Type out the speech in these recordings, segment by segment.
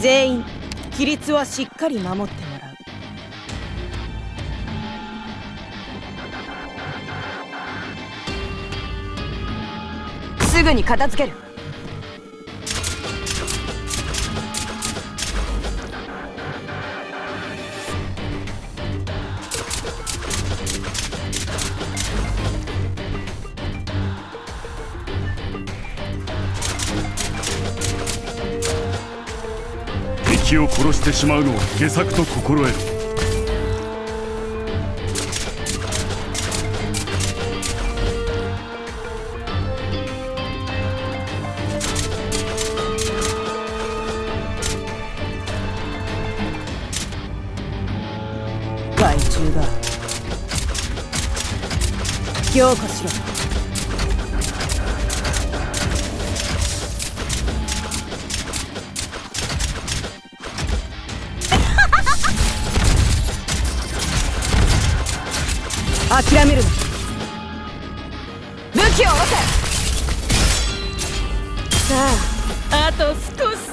全員規律はしっかり守ってもらう。すぐに片付ける。敵を殺してしまうのは下策と心得る。害虫だ。強化しろ。諦めるな。武器を下ろせさああと少し。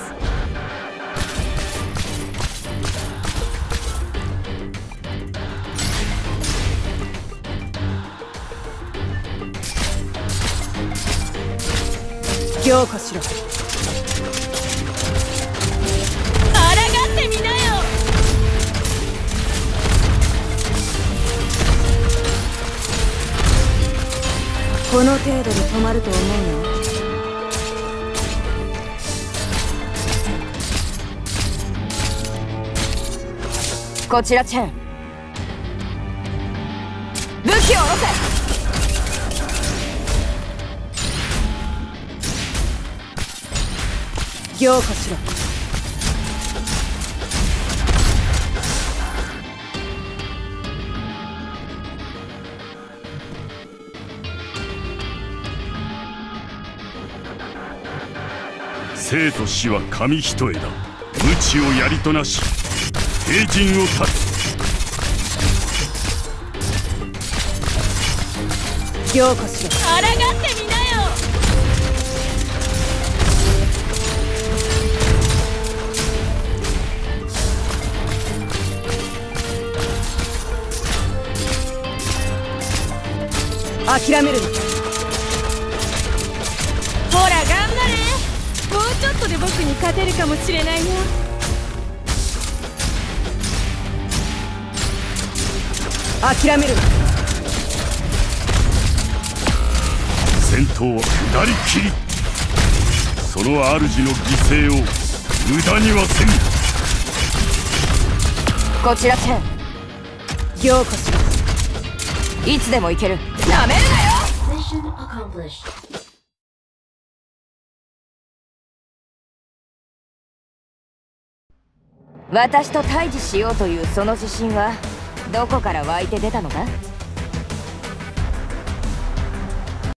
強化しろ。この程度で止まると思うのこちらチェン。武器を下ろせ。強化しろ生と死は紙一重だ。無知をやりとなし平陣を断つ強化しろ抗ってみなよ。諦めるなとで僕に勝てるかもしれないよ諦めるな。戦闘は下り切り。その主の犠牲を無駄にはせん。こちらチェン強化しろ。いつでも行ける。なめるなよ私と対峙しようというその自信はどこから湧いて出たのか